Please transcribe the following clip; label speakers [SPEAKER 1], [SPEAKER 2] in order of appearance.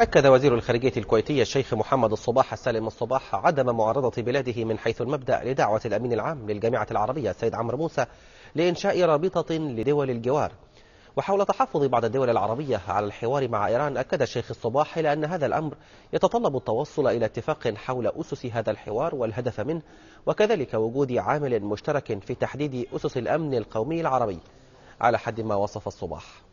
[SPEAKER 1] أكد وزير الخارجية الكويتي الشيخ محمد الصباح السالم الصباح عدم معارضة بلاده من حيث المبدأ لدعوة الأمين العام للجامعة العربية السيد عمرو موسى لإنشاء رابطة لدول الجوار. وحول تحفظ بعض الدول العربية على الحوار مع إيران أكد الشيخ الصباح إلى أن هذا الأمر يتطلب التوصل إلى اتفاق حول أسس هذا الحوار والهدف منه وكذلك وجود عامل مشترك في تحديد أسس الأمن القومي العربي. على حد ما وصف الصباح.